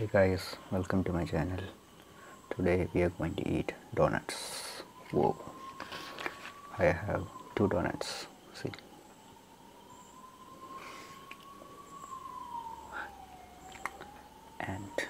Hey guys, welcome to my channel. Today we are going to eat donuts. Whoa. I have two donuts. See. And